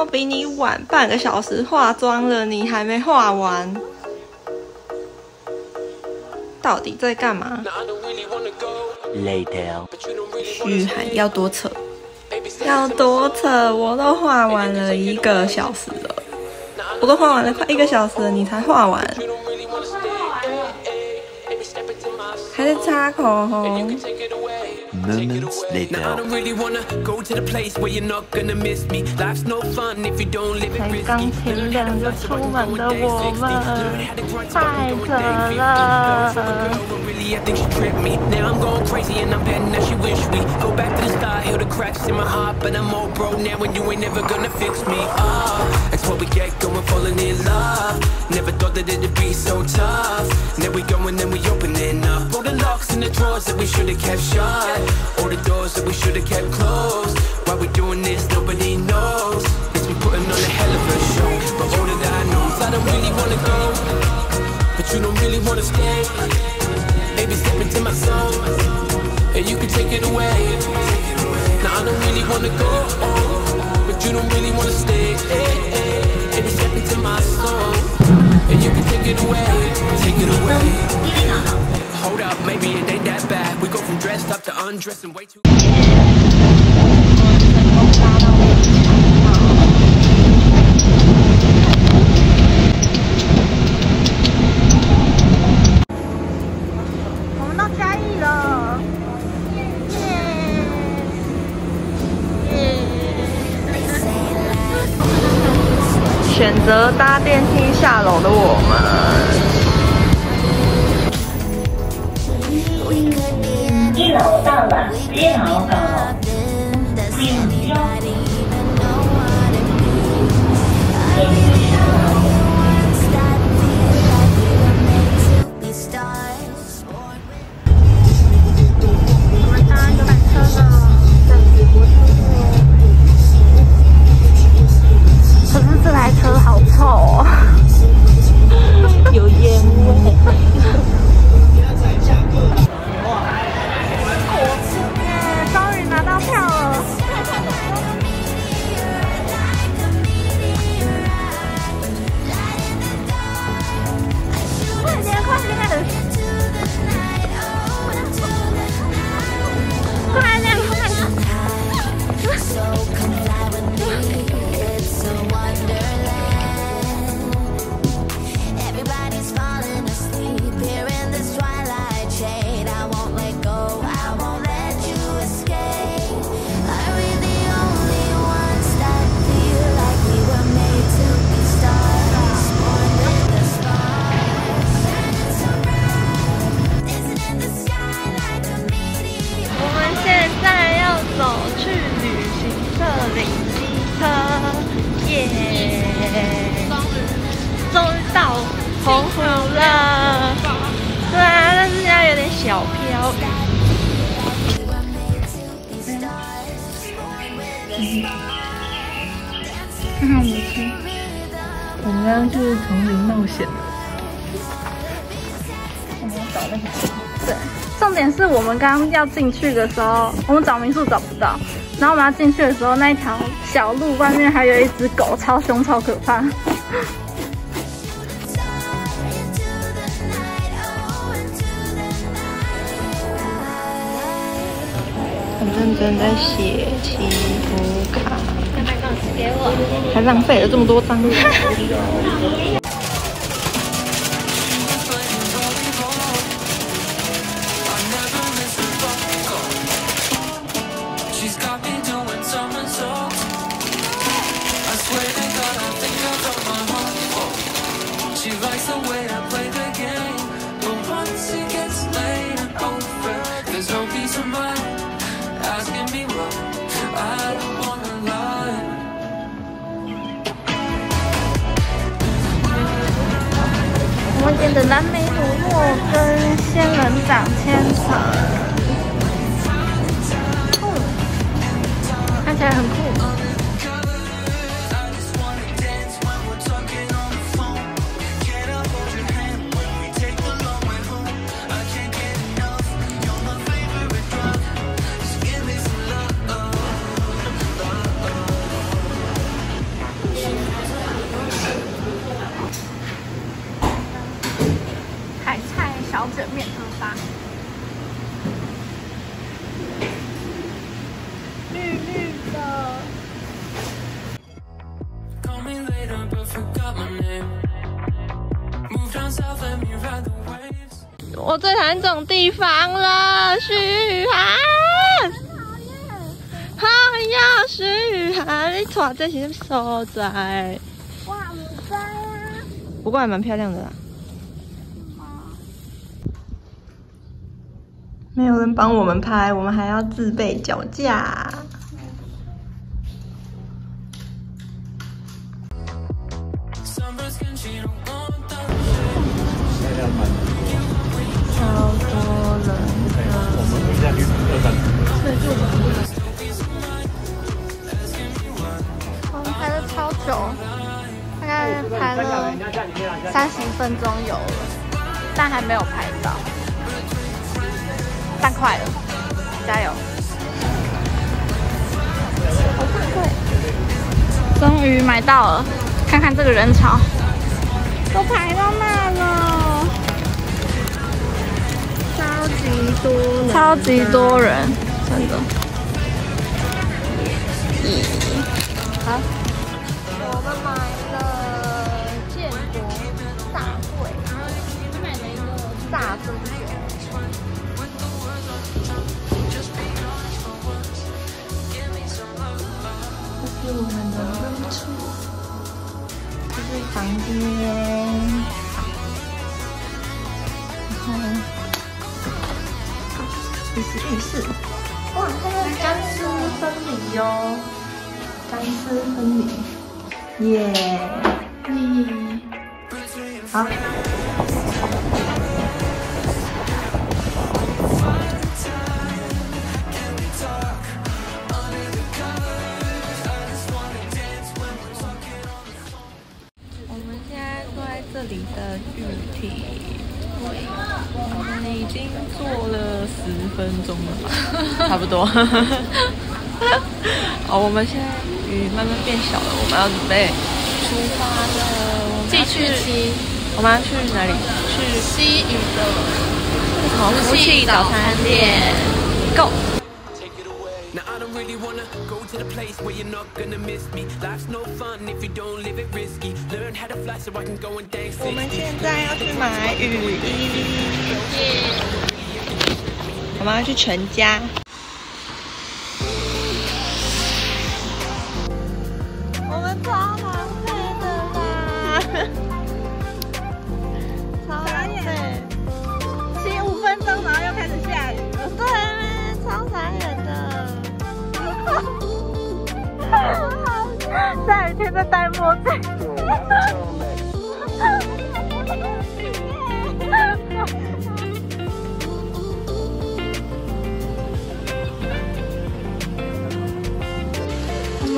都比你晚半个小时化妆了，你还没化完，到底在干嘛？Later，嘘寒要多扯，要多扯，我都画完了一个小时了，我都画完了快一个小时了，你才画完。还在擦口红。moments later. Now I don't really wanna go to the place where you're not gonna miss me. Life's no fun if you don't live it risky. 刚停两就出门的我们，太扯了。 Now I'm going crazy and I'm betting that she wish we go back to the start. Heal the cracks in my heart, but I'm all broke now and you ain't never gonna fix me. Ah, that's what we get going falling in love. Never thought that it'd be so tough. Now we go and we opening up. All the locks in the drawers that we should've kept shut. All the doors that we should've kept closed Why we doing this, nobody knows It's been putting on a hell of a show But all that I know is I don't really wanna go But you don't really wanna stay Baby, step into my soul. And you can take it away. Now I don't really wanna go But you don't really wanna stay. Baby, step into my soul. And you can take it away. Take it away. Hold up, maybe it ain't that bad. We go from dressed up to undressing way too. 择搭电梯下楼的我们。一楼到了，一楼到了，看看我们去，我们刚刚是丛林冒险我们找那个，对，重点是我们刚刚要进去的时候，我们找民宿找不到，然后我们要进去的时候，那一条小路外面还有一只狗，超凶超可怕。真在写祈福卡，还浪费了这么多张。蓝莓乳酪跟仙人掌千层，看起来很酷这种地方了，嘘寒。讨厌嘘寒，你坐这些所在。哇，唔知啊。不过还蛮漂亮的啦。没有人帮我们拍，我们还要自备脚架。个人潮，都排到那了，超级多人，超级多人，真的。好。这是房间，然后这是浴室。哇，它是干湿分离哟，干湿分离。耶、好。玉体会，我们已经坐了十分钟了吧，差不多。好，我们现在雨慢慢变小了，我们要准备出发了。继续骑我们要去哪里？去西屿的福气早餐店？Go！really wanna go to the place where you're not gonna miss me. Life's no fun if you don't live it risky. Learn how to fly so I can go and dance. 我们现在要去买雨衣，我们要去全家。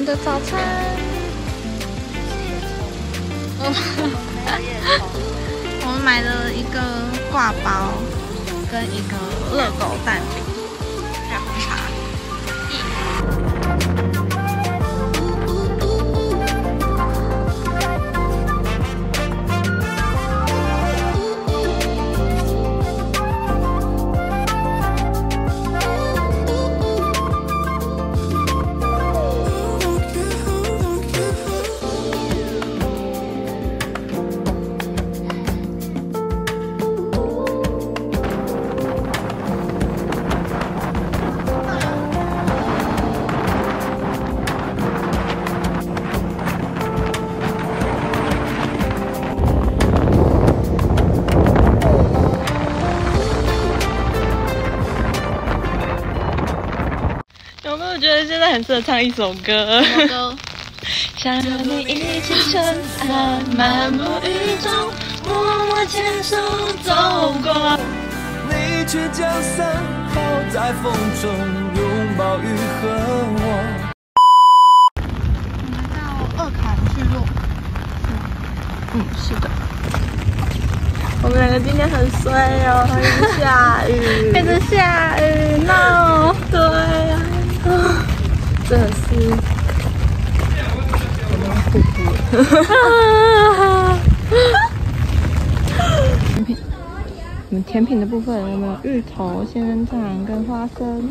们的早餐，我们买了一个挂包跟一个热狗蛋饼，觉得现在很适合唱一首歌？什么歌？想和你一起撑伞，漫步雨中，默默牵手走过。你却将伞抛在风中，拥抱雨和我。到二坎聚落，嗯，是的。我们两个今天很衰哦，一直下雨，一直下雨，no。甜品我们甜品的部分，我们有芋头、仙人掌跟花生。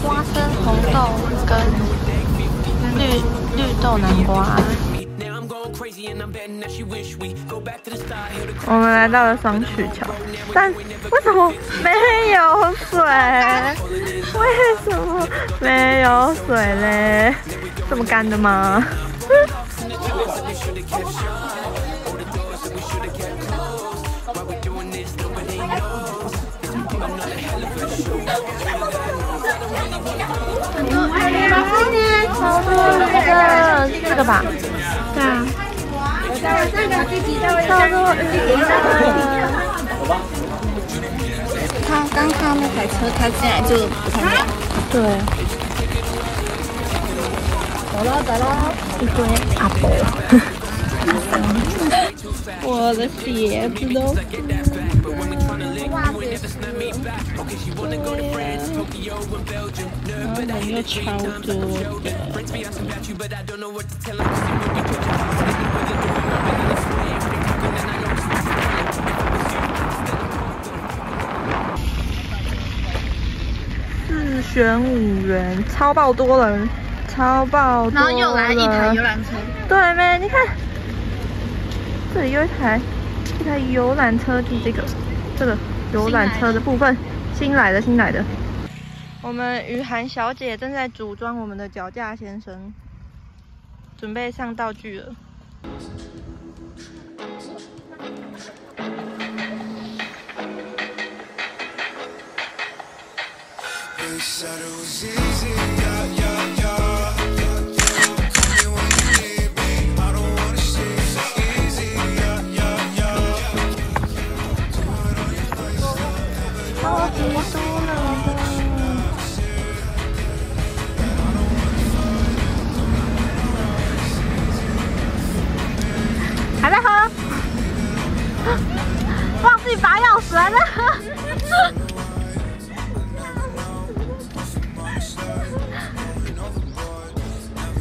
花生、红豆跟绿绿豆南瓜。我们来到了双曲桥，但为什么没有水？为什么没有水嘞？这么干的吗？超多的，这个吧？对啊。超多那个。他刚看那台车开进来就不太妙。对。走了走了，一堆阿伯。我的鞋子都。然后人又超多。四选五元，超爆多人，超爆多人。然后又来一台游览车，对没？你看，这里有一台一台游览车，就这个这个游览车的部分，新来的新来的。我们雨涵小姐正在组装我们的脚架先生，准备上道具了。They said it was easy, 忘记拔钥匙还在喝。刺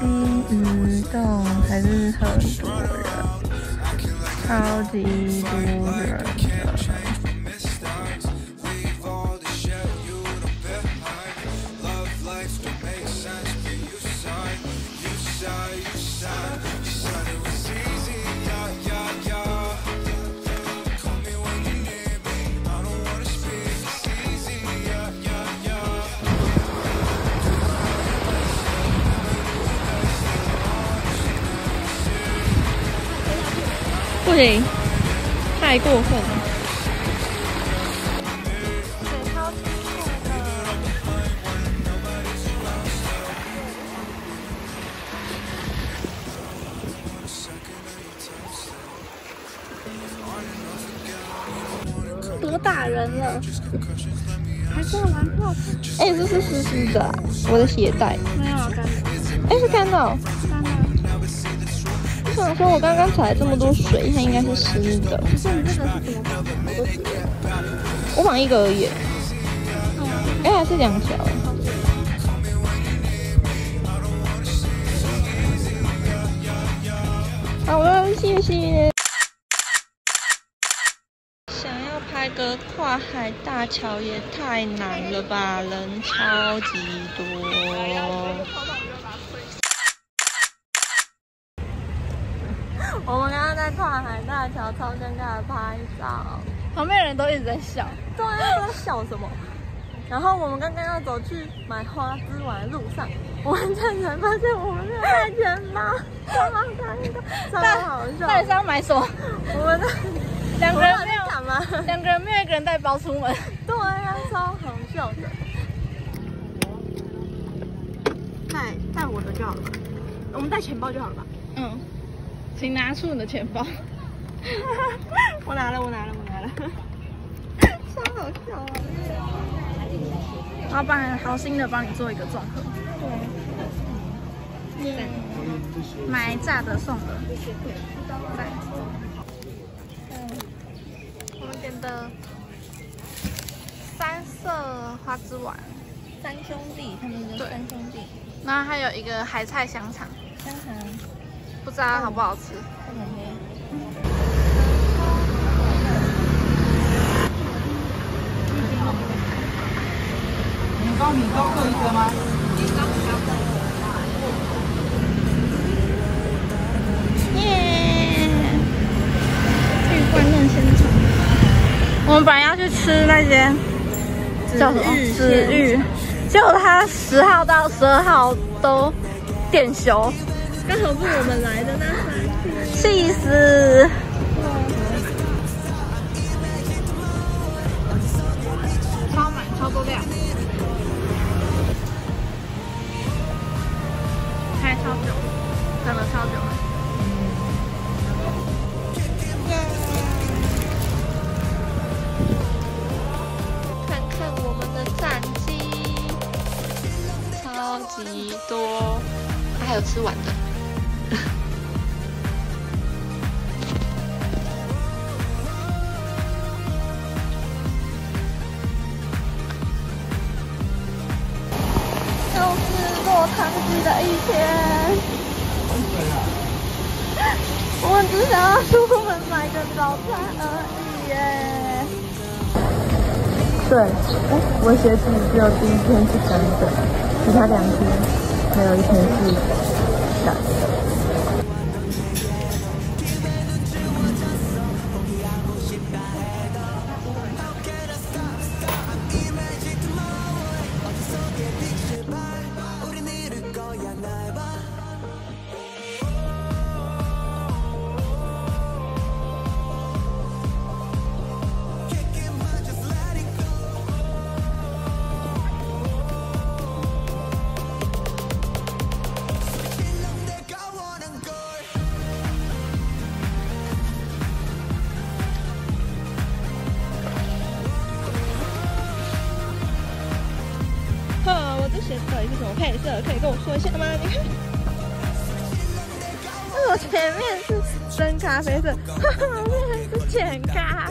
激运动还是很多人，超级多人的。不行，太过分了。多打人了，还在玩泡泡？哎、这是湿湿的啊、我的鞋带。没有干的，哎、是干的哦、干的。我想说，我刚刚踩了这么多水，它应该是湿的。可是你这个是怎么绑的？好多节了。我绑一个而已。哎、还是两条。好了，谢谢。想要拍个跨海大桥也太难了吧，人超级多。我们刚刚在跨海大桥超尴尬的拍照。旁边的人都一直在笑。对啊，不知道笑什么。然后我们刚刚要走去买花枝丸的路上，我们才才发现我们没有带钱包，超尴尬，超好笑。到底是要买什么？我们的两个人没有，干嘛？两个人没有一个人带包出门。对啊，超好笑的。带带我的就好了，我们带钱包就好了吧。嗯，请拿出你的钱包。我拿了，我拿了，我拿了，超好笑啊！老板好心的帮你做一个综合。对，买炸的送的。嗯。我们点的三色花枝丸，三兄弟，他们的对三兄弟，然后还有一个海菜香肠，香肠不知道好不好吃。不能黑。耶！玉冠嫩鲜肠。我们本来要去吃那间叫什么紫紫玉，结果它十号到十二号都店休，刚好是我们来的那三天。气死！超满超多量，开超久，等了超久了。看看我们的战绩，超级多，还有吃完的。又是落汤鸡的一天。我们只想要出门买个早餐而已耶。对，哎，我学弟只有第一天是真的，其他两天还有一天是可以跟我说一下吗？你看，我前面是深咖啡色，后面是浅咖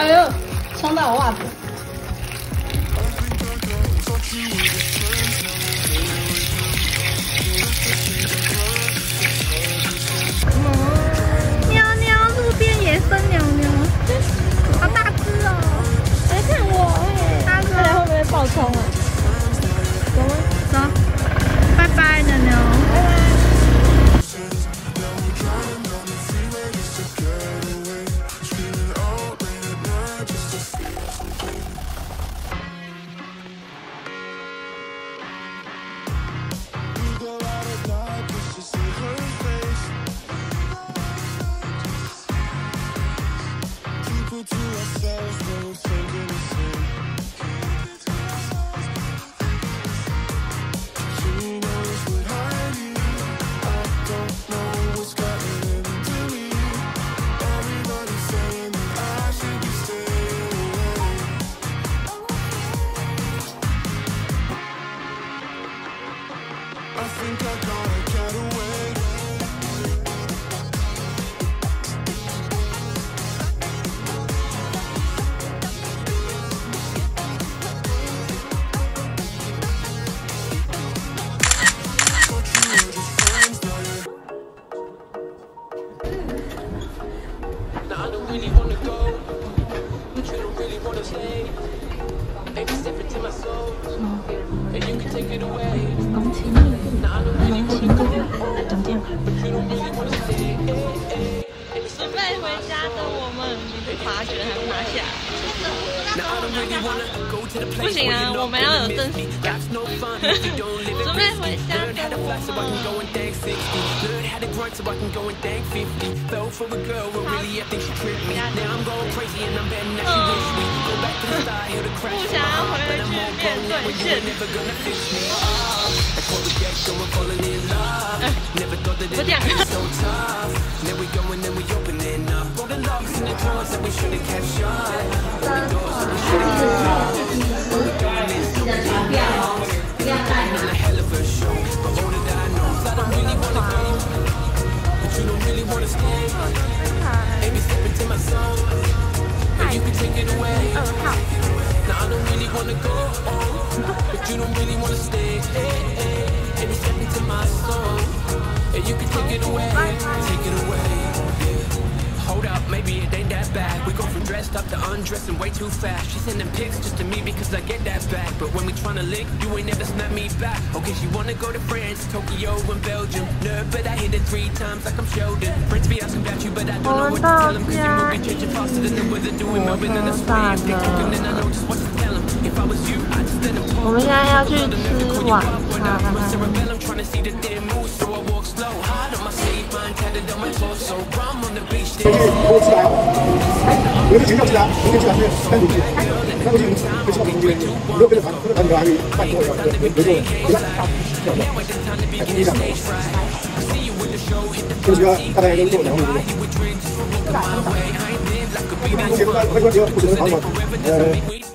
哎呦，冲到我袜子。喵喵，路边野生鸟鸟，好大只哦！来看我哎，大只会不会爆冲啊？走吗？走，拜拜，鸟鸟。拜拜。And you can take it away. Now 加到我们，发觉还是拿。不行啊，我们要有证据。昨天晚上，昨我。不想要回去面对现实。不这。Take it away, take it away Hold up, maybe it ain't that bad. We go from dressed up to undressing way too fast. She sending pics just to me because I get that back. But when we tryna link, you ain't never snap me back. Okay, she wanna go to France, Tokyo, and Belgium. Nerd, but I hit it three times like I'm Sheldon. Friends be asking about you, but I don't know what to tell them. Cause you move me changing faster than the weather doing Melbourne and I swear if they took them, then I know just what to tell them. If I was you, I'd just let them talk. 我们现在要去吃晚餐。 我们去，我们出来。哎，有一个群要进来，明天去来这边单独去，单独去，别去那个中间，你不要跟着团，跟着团去，太多了，对，别做了，别干，大步，小步，一两步。这个学校大概要做两万多人。不敢，不敢。我们学生，我们学生，不学生，跑什么？呃。